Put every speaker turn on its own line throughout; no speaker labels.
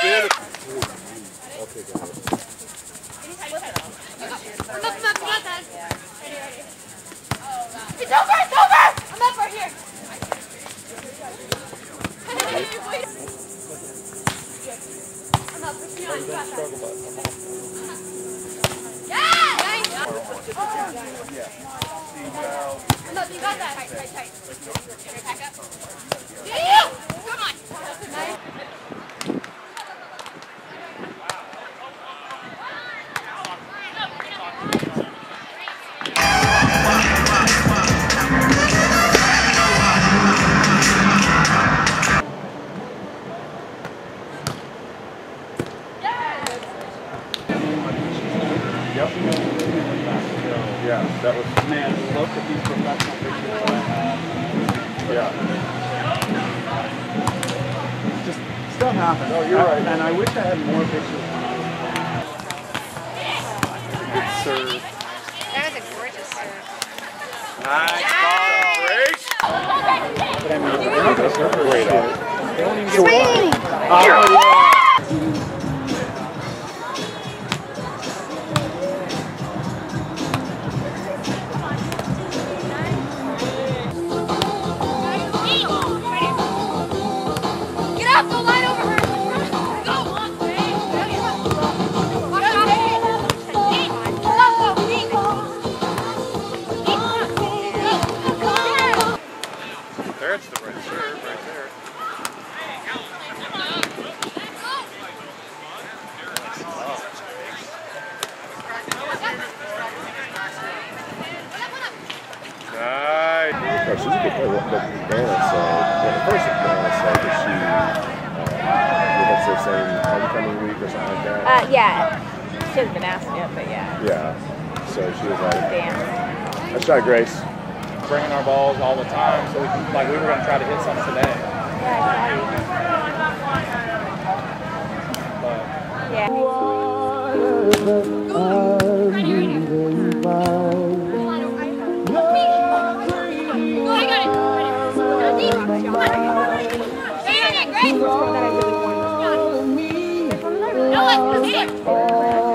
Beautiful. Okay, got it.
You got that. Tight, tight, tight.
Yep. Yeah, that was.
Man, look at these professional pictures that I have.
Yeah.
Just stuff happens.
No, you're right.
And I wish I had more pictures.
Good serve.
That was a gorgeous serve.
Nice ball, Grace.
But I mean, they're not going to serve her
Great
They won't even get
Oh, she's a good player. What the Diana said, well, the person Diana said that she, uh, what's their same homecoming week or something like that.
Uh, yeah. She hasn't been asked yet, but yeah.
yeah. So she was like,
Dance.
"Nice shot, Grace."
Bringing our balls all the time, so we can, like we were going to try to hit some today. But
Yeah.
Take it, Grace.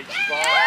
Right spot.